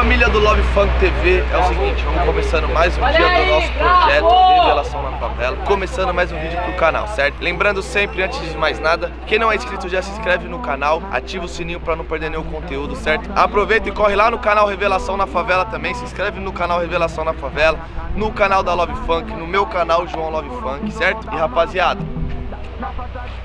Família do Love Funk TV. É o seguinte, vamos começando mais um dia do nosso projeto Revelação na Favela. Começando mais um vídeo pro canal, certo? Lembrando sempre, antes de mais nada, quem não é inscrito já se inscreve no canal, ativa o sininho pra não perder nenhum conteúdo, certo? Aproveita e corre lá no canal Revelação na Favela também, se inscreve no canal Revelação na Favela, no canal da Love Funk, no meu canal João Love Funk, certo? E rapaziada,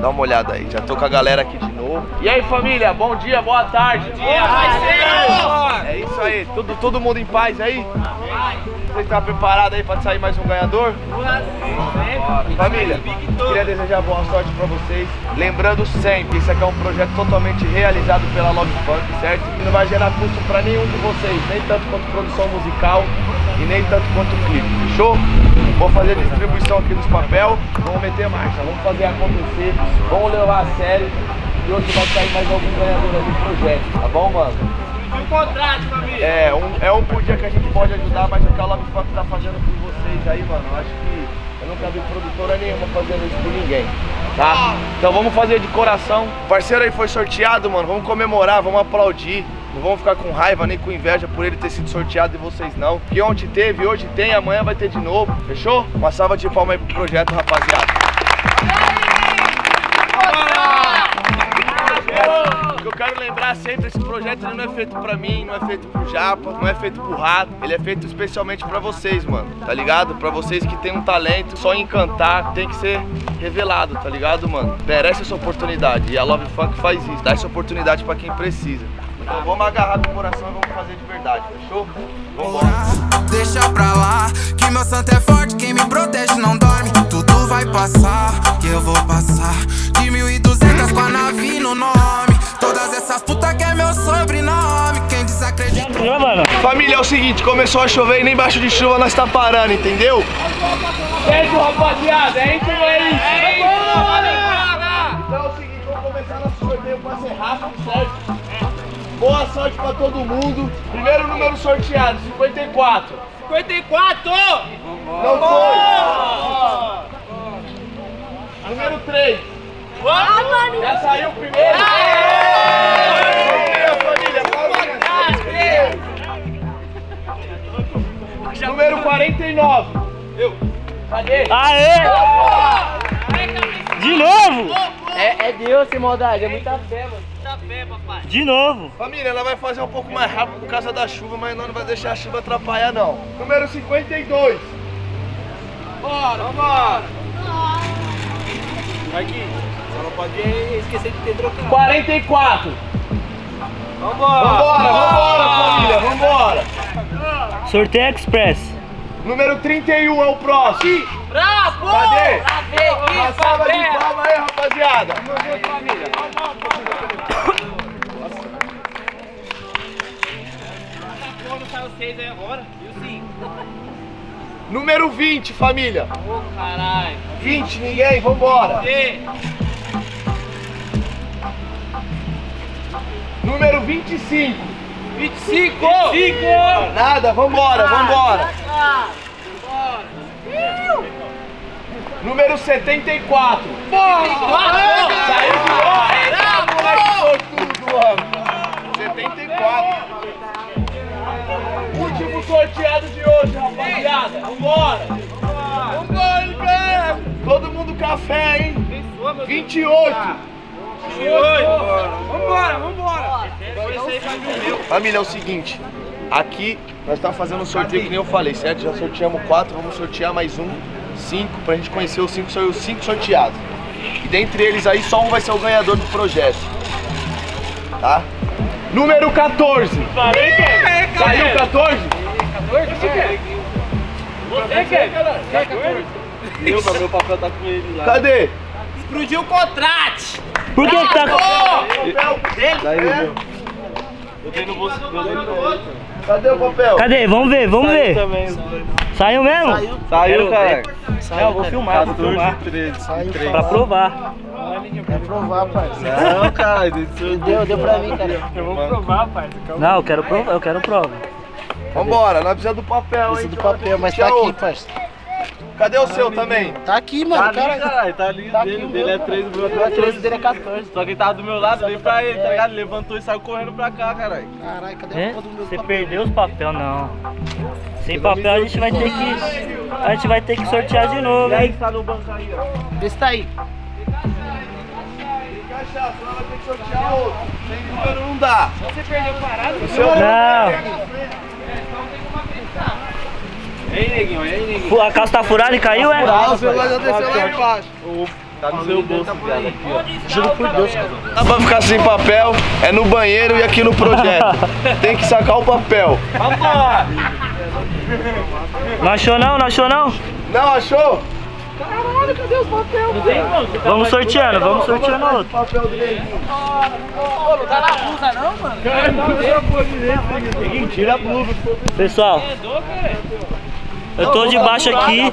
Dá uma olhada aí, já tô com a galera aqui de novo. E aí família, bom dia, boa tarde. Bom dia, É isso aí, tudo, todo mundo em paz aí? Você está preparado aí para sair mais um ganhador? Família, queria desejar boa sorte para vocês. Lembrando sempre, esse aqui é um projeto totalmente realizado pela Love Funk, certo? Não vai gerar custo para nenhum de vocês, nem tanto quanto produção musical e nem tanto quanto clipe, fechou? Vou fazer a distribuição aqui dos papel, vamos meter marcha, vamos fazer acontecer, vamos levar a sério e hoje vai sair mais algum ganhador aí do projeto, tá bom, mano? Contrato, família. É, um, é um por dia que a gente pode ajudar, mas o que a Love Funk tá fazendo por vocês aí, mano, eu acho que eu nunca vi produtora nenhuma fazendo isso por ninguém, tá? Então vamos fazer de coração. O parceiro aí foi sorteado, mano, vamos comemorar, vamos aplaudir. Não vamos ficar com raiva nem com inveja por ele ter sido sorteado e vocês não. Que ontem teve, hoje tem, amanhã vai ter de novo. Fechou? Uma salva de palmas aí pro projeto, rapaziada. Lembrar sempre, esse projeto não é feito pra mim, não é feito pro Japa, não é feito pro Rato, ele é feito especialmente pra vocês, mano, tá ligado? Pra vocês que tem um talento, só em cantar tem que ser revelado, tá ligado, mano? Merece essa oportunidade e a Love Funk faz isso, dá essa oportunidade pra quem precisa. Então vamos agarrar do coração e vamos fazer de verdade, fechou? Vambora. Deixa pra lá, que meu santo é forte, quem me protege desacredita. Família, é o seguinte, começou a chover e nem embaixo de chuva nós tá parando, entendeu? Certo, rapaziada? É isso aí. É isso, Então é o seguinte, vamos começar nosso sorteio pra ser rápido, certo? Boa sorte pra todo mundo. Primeiro número sorteado, 54. 54! Não foi. Número 3. Já saiu o primeiro. Palminha. Número 49. Eu. Cadê? Aê! De novo! É, é Deus sem maldade, é muita fé, mano. Muita fé, papai. De novo! Família, ela vai fazer um pouco mais rápido por causa da chuva, mas nós não vai deixar a chuva atrapalhar não. Número 52. Bora, bora. Aqui. Só não pode esquecer de ter trocado. 44. Vambora. Vambora, vambora, família, vambora. Sorteio Express. Número 31 é o próximo. Bravo! Cadê? Travei Uma aqui, salva de palmas aí, rapaziada. Saiu seis aí agora? Número 20, família. Ô, caralho. 20, ninguém, vambora. E... Número 25. 25! 25! Nada, vambora, vambora. Número 74. Saiu de lá. Eita, moleque, tudo, mano. 74. Último sorteado de hoje, rapaziada. Vambora. Vambora, cara. Todo mundo café, hein? 28. Vambora, vambora! Família, é o seguinte. Aqui nós estamos fazendo um sorteio que nem eu falei, certo? Já sorteamos quatro, vamos sortear mais um, cinco, pra gente conhecer os cinco, são os cinco sorteados. E dentre eles aí, só um vai ser o ganhador do projeto. Tá? Número 14. Saiu 14? Você quer? Eu, mas meu papel tá com ele lá. Cadê? Explodiu o contrato! Por que que tá... Papel. Eu tenho no bolso. Cadê o papel? Cadê? Vamos ver, vamos ver. Saiu mesmo? Saiu, cara. Não, vou filmar, vou filmar. Pra provar. Não, cara. Deu, deu pra mim, cara. Não, eu quero prova, eu quero prova. Vambora, nós precisamos do papel, hein? Precisa do papel, mas tá aqui, parceiro. Cadê o seu também? Tá aqui, mano. Tá ali, caralho, tá ali. Tá dele, aqui, dele é meu. 3, o meu é O 13 13. dele é 14. Só que ele tava do meu lado, dei pra ele, tá ligado? Ele levantou e saiu correndo pra cá, caralho. Caralho, cadê É? porra do meu Você papel? perdeu os papel não. Sem papel a gente vai ter que. A gente vai ter que sortear de novo, E aí hein? que tá no banco aí, ó. Vê se tá aí. Cachaça, senão vai ter que sortear outro. Sem número não dá. Você perdeu parado? O seu Não. E aí, neguinho, e aí, neguinho? A calça tá furada e caiu, é? Ah, o celular já desceu lá embaixo. Tá no seu bolso, viado, aqui, ó. Juro por Deus, cara. Dá pra ficar sem papel, é no banheiro e aqui no projeto. Tem que sacar o papel. Não achou não? Não achou não? Não achou? Vamos sorteando, vamos sorteando outro. Tira a blusa. Pessoal, eu tô de baixo aqui.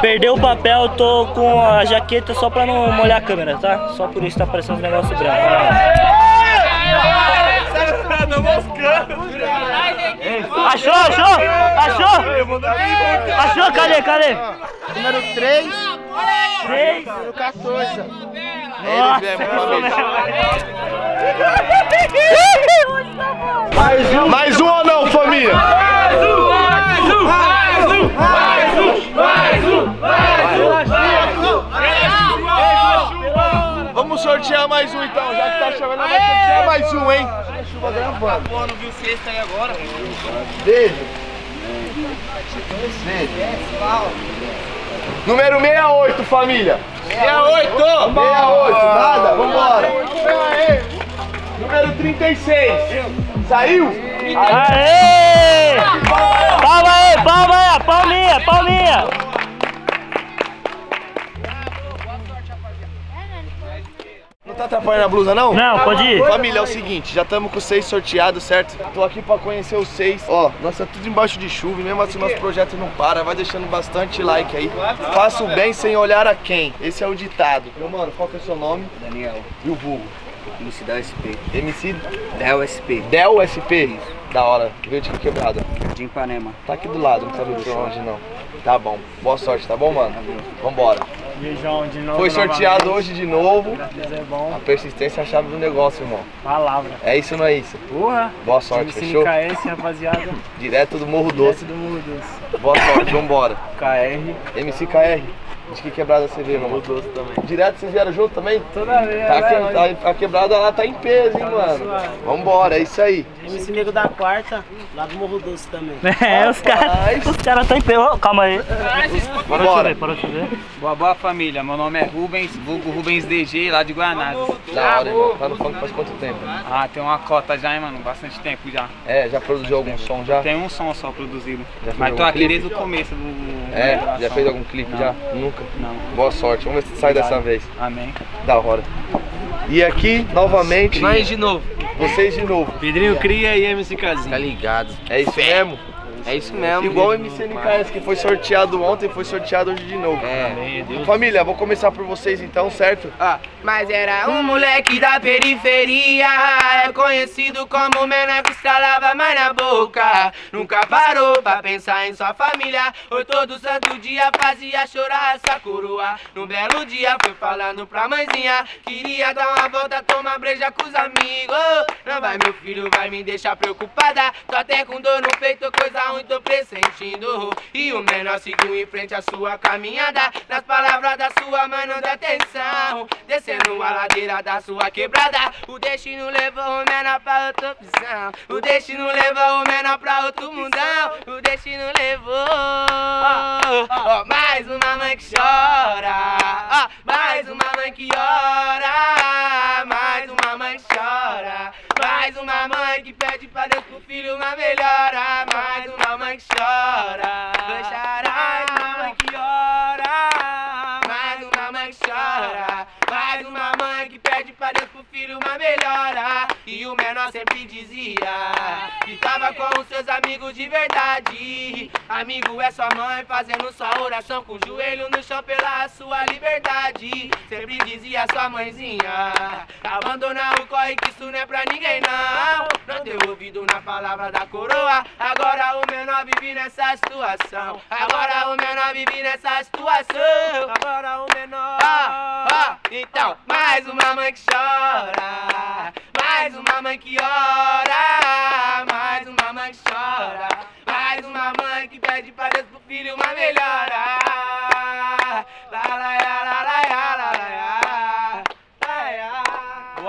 Perdeu o papel, eu tô com a jaqueta só pra não molhar a câmera, tá? Só por isso tá aparecendo os negócios brancos. Achou, achou? Achou? Achou? Cadê, cadê? Número 3, Três. número 14. Ele mesmo, família. Mais um ou não, família? Vamos sortear mais um então, já que tá chovendo, vai sortear mais um, hein? Chuva gravando. Pô, não viu sexta aí agora? Beijo. Beijo. Número 68, família. 68! 68, nada? Vambora. Número 36. Saiu? Aê! Palma aí, palma aí, palminha, palminha. Não tá atrapalhando a blusa, não? Não, pode ir. Família, é o seguinte, já estamos com seis sorteados, certo? Tô aqui pra conhecer os seis. Ó, nós tá tudo embaixo de chuva e mesmo assim nosso projeto não para. Vai deixando bastante like aí. Faça o bem sem olhar a quem. Esse é o ditado. Meu mano, qual que é o seu nome? Daniel, E o vulgo? MC da SP. MC Del SP, Del SP. Da hora. Veio de que quebrada. de Ipanema. Tá aqui do lado, não tá muito longe não. Tá bom. Boa sorte, tá bom, mano? Vambora. Beijão de novo. Foi sorteado hoje de novo. Deus é bom. A persistência é a chave do negócio, irmão. Palavra. É isso ou não é isso? Porra. Boa sorte, MC fechou? KS, rapaziada. Direto do Morro Doce. do Morro Doce. Boa sorte, vambora. KR. MC KR, de que quebrada você veio, mano? Doce também. Direto vocês vieram junto também? Toda vez. Tá, que- né? tá- a quebrada lá tá em peso, hein, mano? Vambora, é isso aí. MC Nego da Quarta, lá do Morro Doce também. É, os caras os cara tá em. Ô, Calma aí. Parou de Vambora. chover, parou de chover. Boa, boa família, meu nome é Rubens, vulgo Rubens DG, lá de Guanás. Da hora, irmão. Tá no funk faz quanto tempo? Ah, tem uma cota já, hein, mano, bastante tempo já. É, já produziu algum som já? Tem um som só produzido. Já Mas tô aqui clipe? desde o começo do. É, já fez algum clipe Não. já? Nunca? Não. Boa sorte, vamos ver se sai dessa vez. Amém. Da hora. E aqui, novamente, de novo. vocês de novo. Pedrinho Cria e MC Casinho. Tá ligado. É isso mesmo? É isso mesmo. Igual o MC NKS que foi sorteado ontem, foi sorteado hoje de novo. É. Família, vou começar por vocês então, certo? Ó, mas era um moleque da periferia É conhecido como menor que estralava mais na boca Nunca parou pra pensar em sua família Hoje todo santo dia fazia chorar essa coroa Num belo dia foi falando pra mãezinha Queria dar uma volta, tomar breja com os amigos Não vai meu filho, vai me deixar preocupada Tô até com dor no peito, coisa ruim tô pressentindo. E o menor seguiu em frente à sua caminhada Nas palavras da sua mãe não dá atenção. Descendo a ladeira da sua quebrada O destino levou o menor pra outra opção. O destino levou o menor pra outro mundão. O destino levou Ó, Mais uma mãe que chora. Mais uma mãe que ora. Mais uma mãe que chora Mais uma mãe que pede pra Deus pro filho uma melhora. Mais uma mãe que chora. Mais uma mãe que ora. Mais uma mãe que chora. Mais uma mãe que pede pra Deus pro filho uma melhora. E o menor sempre dizia Tava com os seus amigos de verdade Amigo é sua mãe fazendo sua oração Com o joelho no chão pela sua liberdade Sempre dizia sua mãezinha Abandonar o corre que isso não é pra ninguém não Não devolvi envolvido na palavra da coroa. Agora o menor vive nessa situação. Agora o menor vive nessa situação. Agora o menor. Ah, ah, então, mais uma mãe que chora. Mais uma mãe que ora, mais uma mãe que chora. Mais uma mãe que pede pra Deus pro filho uma melhora. Lá.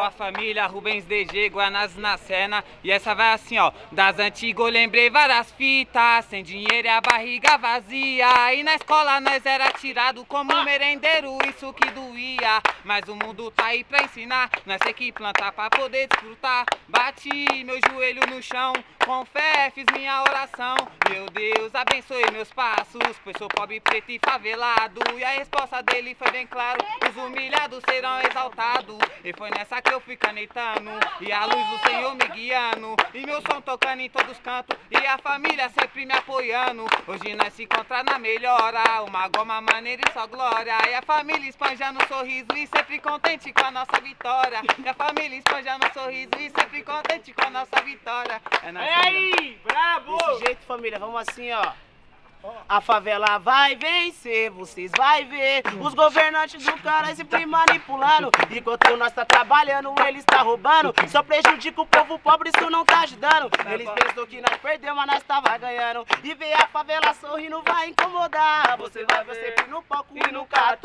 Boa família, Rubens DG, Guanás na cena. E essa vai assim, ó. Das antigas eu lembrei várias fitas. Sem dinheiro e a barriga vazia. E na escola nós era tirado como merendeiro, isso que doía. Mas o mundo tá aí pra ensinar. Nós tem que plantar pra poder desfrutar. Bati meu joelho no chão. Com fé fiz minha oração. Meu Deus, abençoe meus passos. Pois sou pobre, preto e favelado. E a resposta dele foi bem claro: os humilhados serão exaltados. E foi nessa que eu fui canetando. E a luz do Senhor me guiando. E meu som tocando em todos os cantos. E a família sempre me apoiando. Hoje nós se encontra na melhora. Uma goma maneira e só glória. E a família espanjando sorriso e sempre contente com a nossa vitória. E a família espanjando sorriso e sempre contente com a nossa vitória. É nóis, família. aí, brabo! Desse jeito, família, vamos assim, ó. A favela vai vencer, vocês vai ver. Os governantes do cara sempre manipulando. Enquanto nós tá trabalhando, eles tá roubando. Só prejudica o povo pobre, isso não tá ajudando. Eles pensam que nós perdemos, mas nós tava ganhando. E ver a favela sorrindo vai incomodar. Você vai ver sempre no palco e nunca à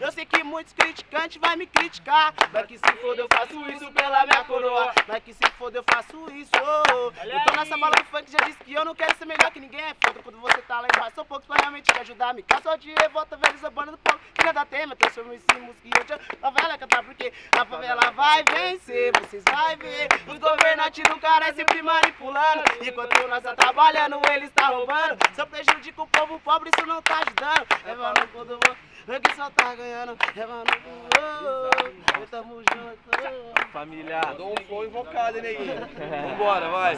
Eu sei que muitos criticantes vai me criticar. Mas que se foda eu faço isso pela minha coroa. Mas que se foda eu faço isso. Eu tô nessa bala do funk, já disse que eu não quero ser melhor que ninguém. É foda quando você tá lá embaixo, são poucos pra realmente te ajudar. Me caça de revolta, velho, zabando do povo Que nada tem, mas transformo isso em música e eu te favela cantar porque a favela vai vencer. Vocês vai ver, os governantes do cara é sempre manipulando Enquanto nós tá trabalhando, eles tá roubando. Só prejudica o povo pobre, isso não tá ajudando. Levando quando vou eu que só tá ganhando, levando oh, oh, tamo junto. Família, dou um flow invocado, hein, neguinho? Vambora, vai.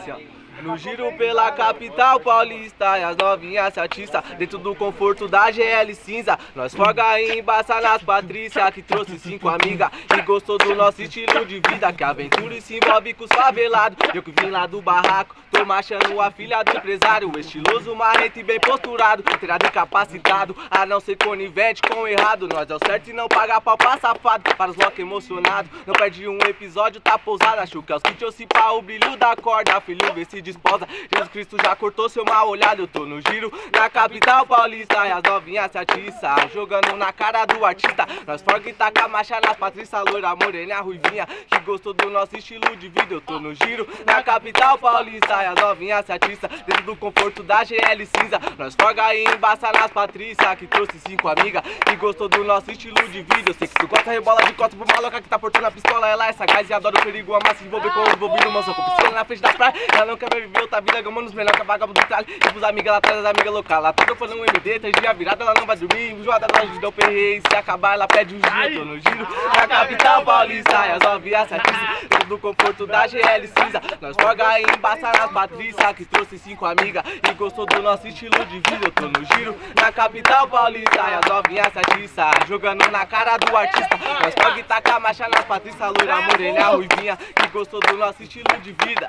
No giro pela capital paulista E as novinhas se atiça Dentro do conforto da GL cinza. Nós forga e embaça nas Patrícia Que trouxe cinco amigas. E gostou do nosso estilo de vida Que aventura e se envolve com os favelados Eu que vim lá do barraco Tô marchando a filha do empresário Estiloso, marrento e bem posturado. Treinado e capacitado A não ser conivente com o errado. Nós é o certo e não paga pau pra safado. Para os loucos emocionados Não perde um episódio, tá pousado Acho que é os eu se pá o brilho da corda. Filho, vê se disposa Jesus Cristo já cortou seu mal olhado. Eu tô no giro na capital paulista. E as novinhas se atiça Jogando na cara do artista. Nós forga e taca marcha nas Patrícia Loira, morena, ruivinha Que gostou do nosso estilo de vida. Eu tô no giro na capital paulista E as novinhas se atiça Dentro do conforto da GL cinza. Nós forga e embaça nas Patrícia Que trouxe cinco amigas Que gostou do nosso estilo de vida. Eu sei que tu gosta, rebola de costas pro maluca Que tá portando a pistola Ela é sagaz e adora o perigo Ama se envolver com o envolvido Mansão com piscina na frente da praia. Ela não quer viver outra vida Gamando os melhores que a vagabundo do tralho E pros amigas lá atrás, as amigas locais Lá toda falando um MD, três dias virada Ela não vai dormir, enjoada, ela ajuda o perreio Se acabar, ela pede um giro Tô no giro. Na capital paulista E as novinhas se atiçam Dentro do conforto da GL cinza. Nós forga e embaça nas Patrícia Que trouxe cinco amigas E gostou do nosso estilo de vida. Eu tô no giro na capital paulista E as novinhas se atiçam Jogando na cara do artista. Nós forga e taca marcha nas Patrícia Loira, morena, ruivinha Que gostou do nosso estilo de vida.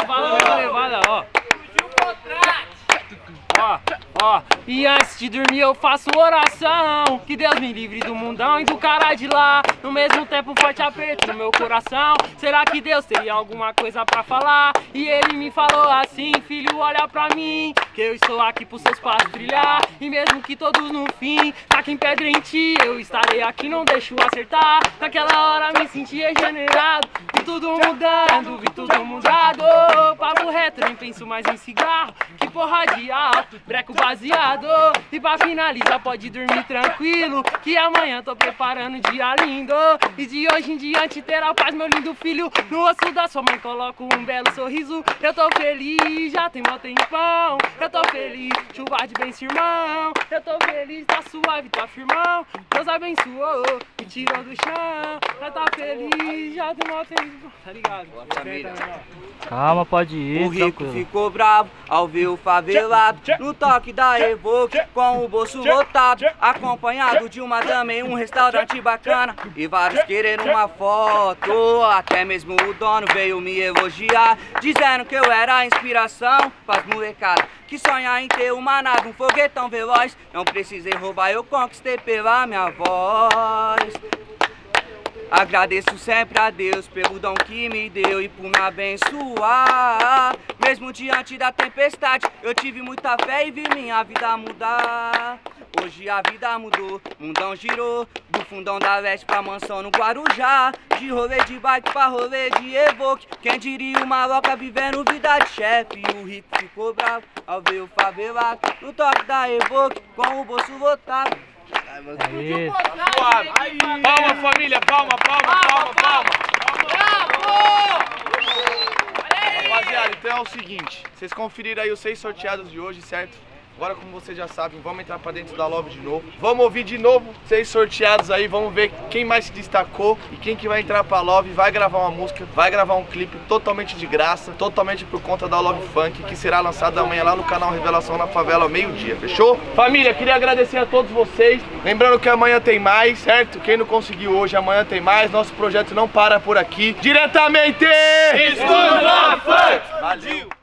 Levada, levada, ó. Ó, ó, e antes de dormir eu faço oração. Que Deus me livre do mundão e do cara de lá. No mesmo tempo um forte aperto no meu coração. Será que Deus teria alguma coisa pra falar? E ele me falou assim, filho olha pra mim Que eu estou aqui pros seus passos trilhar. E mesmo que todos no fim taquem pedra em ti Eu estarei aqui, não deixo acertar. Naquela hora me senti regenerado Vi tudo mudando, vi tudo mudado. Papo reto, nem penso mais em cigarro. Que porra de alto, breco baseado E pra finalizar pode dormir tranquilo Que amanhã tô preparando um dia lindo. E de hoje em diante terá paz meu lindo filho. No osso da sua mãe coloco um belo sorriso. Eu tô feliz, já tem mó tempão. Eu tô feliz, chuva de bem irmão. Eu tô feliz, tá suave, tá firmão. Deus abençoou, me tirou do chão. Eu tô feliz, já tem mó tempão. Tá ligado? família. Calma, pode ir. rico ficou bravo ao ver o favelado no toque da Evoque com o bolso lotado, acompanhado de uma dama em um restaurante bacana e vários querendo uma foto. Até mesmo o dono veio me elogiar, dizendo que eu era a inspiração pras molecada que sonha em ter uma nave, um foguetão veloz. Não precisei roubar, eu conquistei pela minha voz. Agradeço sempre a Deus pelo dom que me deu e por me abençoar. Mesmo diante da tempestade, eu tive muita fé e vi minha vida mudar. Hoje a vida mudou, mundão girou Do fundão da leste pra mansão no Guarujá De rolê de bike pra rolê de evoque Quem diria uma louca vivendo vida de chefe o rico ficou bravo ao ver o favelado No toque da evoque com o bolso lotado Aí. Palma família, palma, palma, palma, palma. Rapaziada, então é o seguinte, vocês conferiram aí os seis sorteados de hoje, certo? Agora, como vocês já sabem, vamos entrar pra dentro da Love de novo. Vamos ouvir de novo seis sorteados aí, vamos ver quem mais se destacou e quem que vai entrar pra Love, vai gravar uma música, vai gravar um clipe totalmente de graça, totalmente por conta da Love Funk, que será lançado amanhã lá no canal Revelação na Favela, meio-dia, fechou? Família, queria agradecer a todos vocês. Lembrando que amanhã tem mais, certo? Quem não conseguiu hoje, amanhã tem mais. Nosso projeto não para por aqui. Diretamente! Estúdio Love Funk! Valeu!